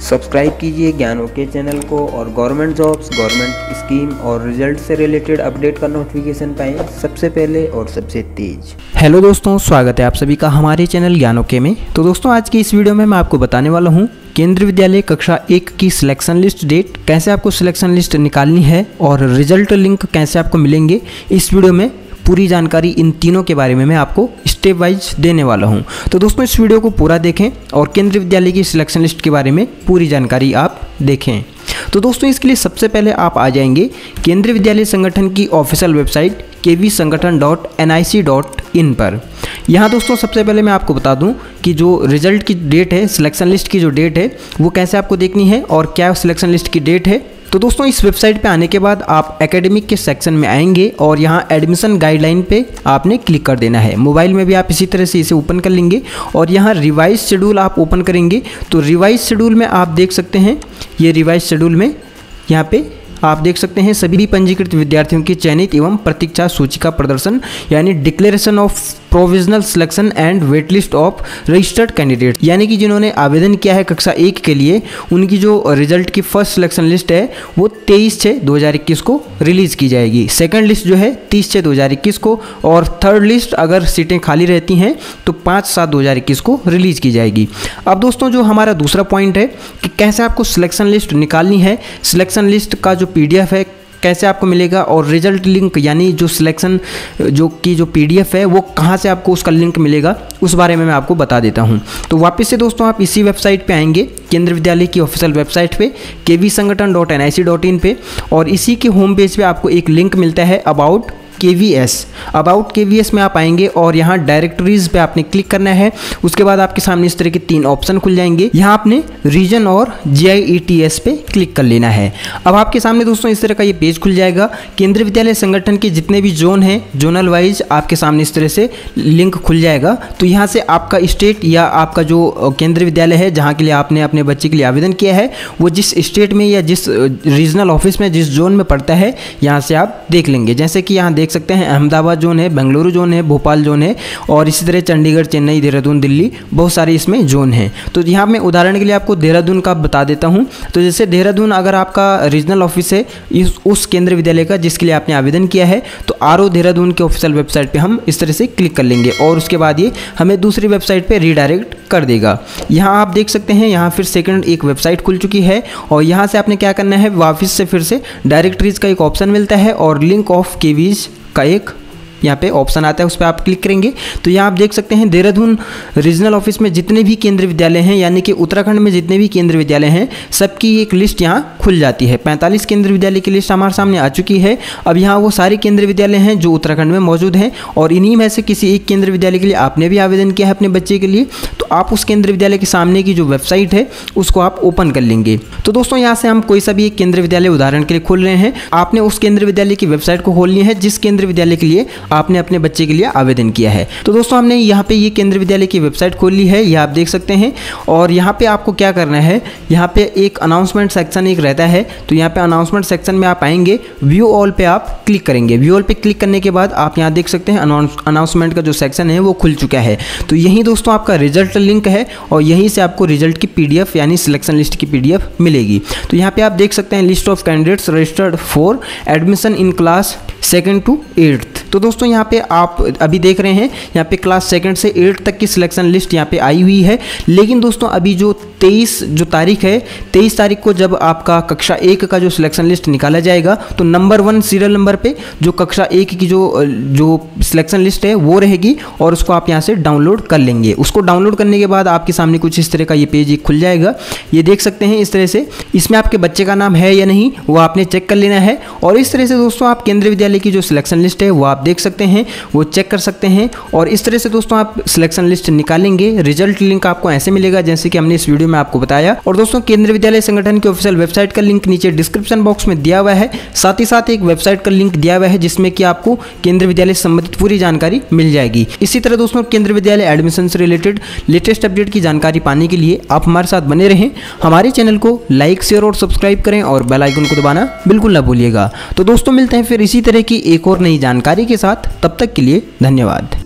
Subscribe कीजिए ज्ञान के चैनल को और गवर्नमेंट जॉब्स, गवर्नमेंट स्कीम और रिज़ल्ट से रिलेटेड अपडेट का नोटिफिकेशन पाएँ सबसे पहले और सबसे तेज। हेलो दोस्तों, स्वागत है आप सभी का हमारे चैनल ज्ञानोके में। तो दोस्तों, आज की इस वीडियो में मैं आपको बताने वाला हूँ केंद्रीय विद्यालय कक्षा एक की सिलेक्शन लिस्ट डेट कैसे आपको सिलेक्शन लिस्ट निकालनी है और रिज़ल्ट लिंक कैसे आपको मिलेंगे। इस वीडियो में पूरी जानकारी इन तीनों के बारे में मैं आपको स्टेप वाइज देने वाला हूँ। तो दोस्तों, इस वीडियो को पूरा देखें और केंद्रीय विद्यालय की सिलेक्शन लिस्ट के बारे में पूरी जानकारी आप देखें। तो दोस्तों, इसके लिए सबसे पहले आप आ जाएँगे केंद्रीय विद्यालय संगठन की ऑफिशियल वेबसाइट के Sangathan dot N I C dot in पर। यहाँ दोस्तों, सबसे पहले मैं आपको बता दूँ कि जो रिज़ल्ट की डेट है सिलेक्शन लिस्ट की जो डेट है, वो कैसे आपको देखनी है और क्या सिलेक्शन लिस्ट की डेट है तो दोस्तों, इस वेबसाइट पे आने के बाद आप एकेडमिक के सेक्शन में आएँगे और यहाँ एडमिशन गाइडलाइन पे आपने क्लिक कर देना है। मोबाइल में भी आप इसी तरह से इसे ओपन कर लेंगे और यहाँ रिवाइज शेड्यूल आप ओपन करेंगे। तो रिवाइज शेड्यूल में आप देख सकते हैं, ये रिवाइज शेड्यूल में यहाँ पे आप देख सकते हैं सभी पंजीकृत विद्यार्थियों की चयनित एवं प्रतीक्षा सूची का प्रदर्शन, यानी declaration of provisional selection and wait list of registered candidate यानी कि जिन्होंने आवेदन किया है कक्षा एक के लिए, उनकी जो रिज़ल्ट की फ़र्स्ट सिलेक्शन लिस्ट है, वो तेईस छः दो को रिलीज़ की जाएगी। सेकेंड लिस्ट जो है, तीस छः दो को, और थर्ड लिस्ट अगर सीटें खाली रहती हैं तो पाँच सात दो को रिलीज़ की जाएगी। अब दोस्तों, जो हमारा दूसरा पॉइंट है कि कैसे आपको सिलेक्शन लिस्ट निकालनी है सिलेक्शन लिस्ट का जो पीडीएफ है कैसे आपको मिलेगा और रिज़ल्ट लिंक यानी जो सिलेक्शन जो की जो पीडीएफ है, वो कहाँ से आपको उसका लिंक मिलेगा, उस बारे में मैं आपको बता देता हूँ। तो वापस से दोस्तों, आप इसी वेबसाइट पर आएँगे, केंद्र विद्यालय की ऑफिशियल वेबसाइट पर K V Sangathan dot N I C dot in पर और इसी के होम पेज पर आपको एक लिंक मिलता है about K V S about K V S में आप आएँगे और यहाँ डायरेक्टरीज पे आपने क्लिक करना है। उसके बाद आपके सामने इस तरह के तीन ऑप्शन खुल जाएँगे। यहाँ आपने रीजन और G I E T S पे क्लिक कर लेना है। अब आपके सामने दोस्तों इस तरह का ये पेज खुल जाएगा। केंद्रीय विद्यालय संगठन के जितने भी जोन हैं जोनल वाइज आपके सामने इस तरह से लिंक खुल जाएगा। तो यहाँ से आपका स्टेट या आपका जो केंद्रीय विद्यालय है, जहाँ के लिए आपने अपने बच्चे के लिए आवेदन किया है, वो जिस स्टेट में या जिस रीजनल ऑफ़िस में, जिस जोन में पड़ता है, यहाँ से आप देख लेंगे। जैसे कि यहाँ देख देख सकते हैं, अहमदाबाद जोन है, बेंगलुरु जोन है, भोपाल जोन है और इसी तरह चंडीगढ़, चेन्नई, देहरादून, दिल्ली, बहुत सारे इसमें जोन हैं। तो यहाँ मैं उदाहरण के लिए आपको देहरादून का बता देता हूँ। तो जैसे देहरादून अगर आपका रीजनल ऑफ़िस है उस केंद्रीय विद्यालय का जिसके लिए आपने आवेदन किया है तो आरओ देहरादून के ऑफिशियल वेबसाइट पर हम इस तरह से क्लिक कर लेंगे। और उसके बाद ये हमें दूसरी वेबसाइट पर रीडायरेक्ट कर देगा। यहाँ आप देख सकते हैं, यहाँ फिर सेकंड एक वेबसाइट खुल चुकी है और यहाँ से आपने क्या करना है, वापस से फिर से डायरेक्टरीज का एक ऑप्शन मिलता है और लिंक ऑफ़ केवीज का एक यहाँ पे ऑप्शन आता है, उस पर आप क्लिक करेंगे। तो यहाँ आप देख सकते हैं, देहरादून रीजनल ऑफ़िस में जितने भी केंद्रीय विद्यालय हैं, यानी कि उत्तराखंड में जितने भी केंद्रीय विद्यालय हैं, सबकी एक लिस्ट यहाँ खुल जाती है। पैंतालीस केंद्रीय विद्यालय की लिस्ट हमारे सामने आ चुकी है। अब यहाँ वो सारे केंद्रीय विद्यालय हैं जो उत्तराखंड में मौजूद हैं और इन्हीं में से किसी एक केंद्रीय विद्यालय के लिए आपने भी आवेदन किया है अपने बच्चे के लिए। आप उस केंद्रीय विद्यालय के सामने की जो वेबसाइट है, उसको आप ओपन कर लेंगे। तो दोस्तों, यहाँ से हम कोई सा भी केंद्रीय विद्यालय उदाहरण के लिए खोल रहे हैं। आपने उस केंद्रीय विद्यालय की वेबसाइट को खोलनी है, जिस केंद्रीय विद्यालय के लिए आपने अपने बच्चे के लिए आवेदन किया है। तो दोस्तों, हमने यहाँ पे ये केंद्रीय विद्यालय की वेबसाइट खोल ली है, यह आप देख सकते हैं। और यहाँ पे आपको क्या करना है, यहाँ पे एक अनाउंसमेंट सेक्शन एक रहता है। तो यहाँ पे अनाउंसमेंट सेक्शन में आप आएँगे व्यू ऑल पे आप क्लिक करेंगे। व्यू ऑल पे क्लिक करने के बाद आप यहाँ देख सकते हैं अनाउंसमेंट का जो सेक्शन है, वो खुल चुका है। तो यही दोस्तों, आपका रिज़ल्ट लिंक है और यहीं से आपको रिज़ल्ट की पीडीएफ यानी सिलेक्शन लिस्ट की पीडीएफ मिलेगी। तो यहाँ पे आप देख सकते हैं list of candidates registered for admission in class second to eighth तो दोस्तों, यहाँ पे आप अभी देख रहे हैं, यहाँ पे क्लास सेकंड से एट्थ तक की सिलेक्शन लिस्ट यहाँ पे आई हुई है। लेकिन दोस्तों, अभी जो तेईस, जो तारीख है, तेईस तारीख को जब आपका कक्षा एक का जो सिलेक्शन लिस्ट निकाला जाएगा तो नंबर वन सीरियल नंबर पे जो कक्षा एक की जो जो सिलेक्शन लिस्ट है, वो रहेगी और उसको आप यहाँ से डाउनलोड कर लेंगे। उसको डाउनलोड करने के बाद आपके सामने कुछ इस तरह का ये पेज खुल जाएगा। ये देख सकते हैं इस तरह से, इसमें आपके बच्चे का नाम है या नहीं, वो आपने चेक कर लेना है। और इस तरह से दोस्तों, आप केंद्रीय विद्यालय की जो सिलेक्शन लिस्ट है, वो आप देख सकते हैं, वो चेक कर सकते हैं। और इस तरह से दोस्तों आप सिलेक्शन लिस्ट निकालेंगे रिज़ल्ट लिंक आपको ऐसे मिलेगा जैसे कि हमने इस वीडियो में आपको बताया। और दोस्तों, केंद्रीय विद्यालय संगठन की ऑफिशियल वेबसाइट का लिंक नीचे डिस्क्रिप्शन बॉक्स में दिया हुआ है। साथ ही साथ एक वेबसाइट का लिंक दिया हुआ है, जिसमें कि आपको केंद्रीय विद्यालय से संबंधित पूरी जानकारी मिल जाएगी। इसी तरह दोस्तों, केंद्रीय विद्यालय एडमिशन से रिलेटेड लेटेस्ट अपडेट की जानकारी पाने के लिए आप हमारे साथ बने रहें। हमारे चैनल को लाइक शेयर और सब्सक्राइब करें और बेल आइकन को दबाना बिल्कुल ना भूलिएगा। तो दोस्तों, मिलते हैं फिर इसी तरह की एक और नई जानकारी के साथ तब तक के लिए धन्यवाद।